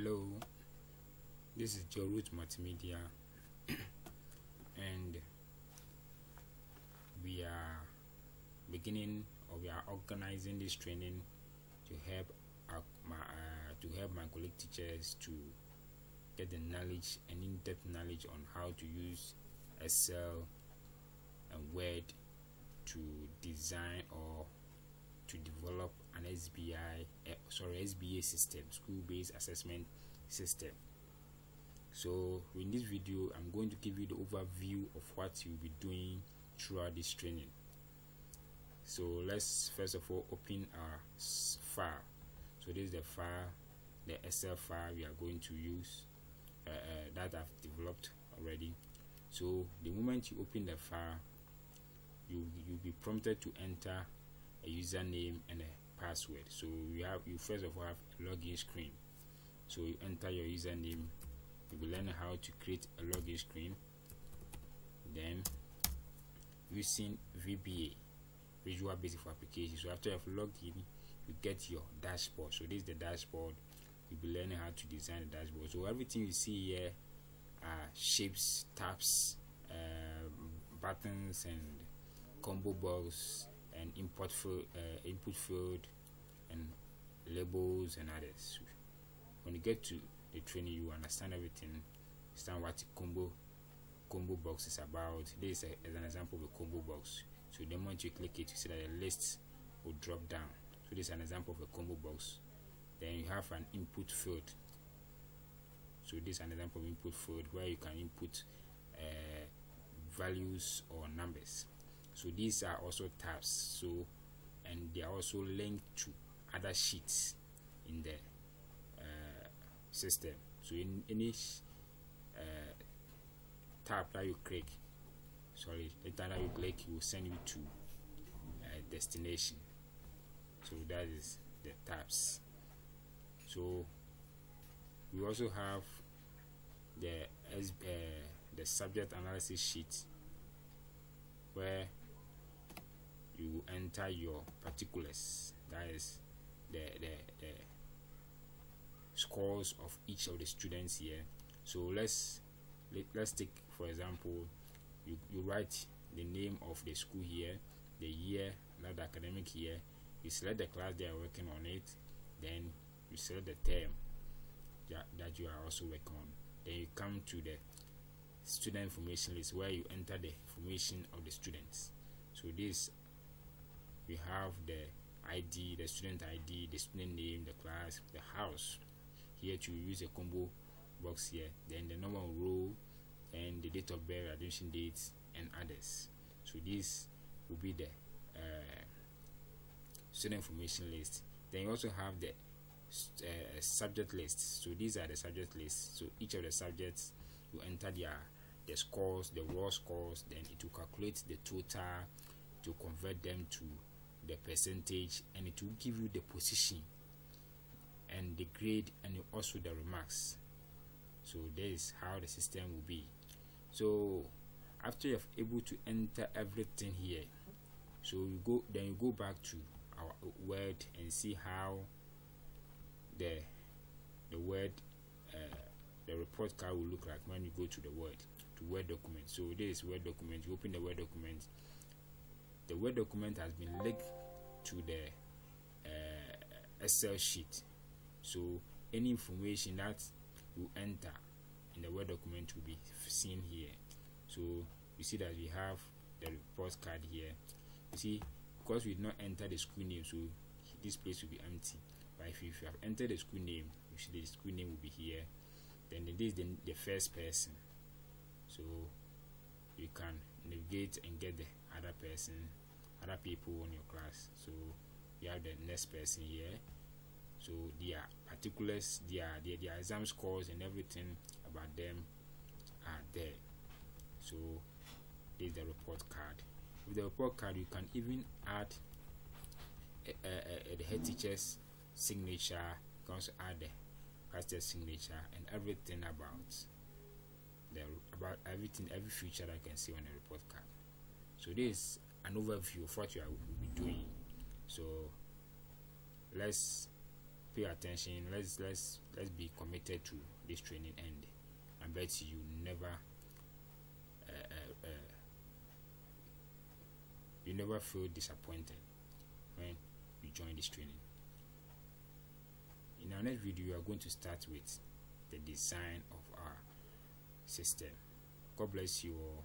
Hello, this is Johrut Multimedia, and we are beginning or we are organizing this training to help our, my, uh, to help my colleague teachers to get the knowledge and in-depth knowledge on how to use Excel and Word to design or to develop an SBI, uh, sorry, SBA system, school-based assessment system. So in this video, I'm going to give you the overview of what you'll be doing throughout this training. So let's first of all open our file. So this is the file, the Excel file we are going to use uh, uh, that I've developed already. So the moment you open the file, you you'll be prompted to enter a username and a password. So you have you first of all have login screen. So you enter your username. You will learn how to create a login screen. Then using VBA Visual Basic for applications. So after you have logged in you get your dashboard. So this is the dashboard. You'll be learning how to design the dashboard. So everything you see here are shapes tabs uh, buttons and combo box and import field, uh, input field and labels and others. When you get to the training, you understand everything, understand what combo combo box is about. This is, a, is an example of a combo box. So the moment you click it, you see that the list will drop down. So this is an example of a combo box. Then you have an input field. So this is an example of input field where you can input uh, values or numbers so these are also tabs so and they are also linked to other sheets in the uh, system. So in any uh, tab that you click sorry the time that you click it will send you to a destination. So that is the tabs. So we also have the uh, the subject analysis sheet where you enter your particulars. That is the, the, the scores of each of the students here. So let's let, let's take for example you, you write the name of the school here the year not the academic year. You select the class they are working on it then you select the term that, that you are also working on. Then you come to the student information list where you enter the information of the students. So this we have the ID, the student ID, the student name, the class, the house. Here to use a combo box here, then the of row and the date of birth, admission dates, and others. So this will be the uh, student information list. Then you also have the uh, subject list. So these are the subject lists. So each of the subjects you enter their the scores, the raw scores, then it will calculate the total to convert them to the percentage and it will give you the position and the grade and also the remarks. So this is how the system will be. So after you're able to enter everything here so you go then you go back to our word and see how the the word uh, the report card will look like when you go to the word to word document. So this is word document. You open the word document. The Word document has been linked to the uh, Excel sheet. So any information that you enter in the Word document will be seen here. So you see that we have the report card here. You see, because we did not enter the school name, so this place will be empty. But if you, if you have entered the school name, you see the school name will be here. Then this is the, the first person. So you can navigate and get the other person other people in your class. So you have the next person here. So their particulars their, their their exam scores and everything about them are there. So this is the report card. With the report card you can even add a, a, a, the head teacher's signature. You can also add the class signature and everything about the about everything every feature that can see on the report card. So this an overview of what you be doing. So let's pay attention. Let's let's let's be committed to this training and i bet you never uh, uh, uh, you never feel disappointed when you join this training. In our next video we are going to start with the design of our system. God bless you all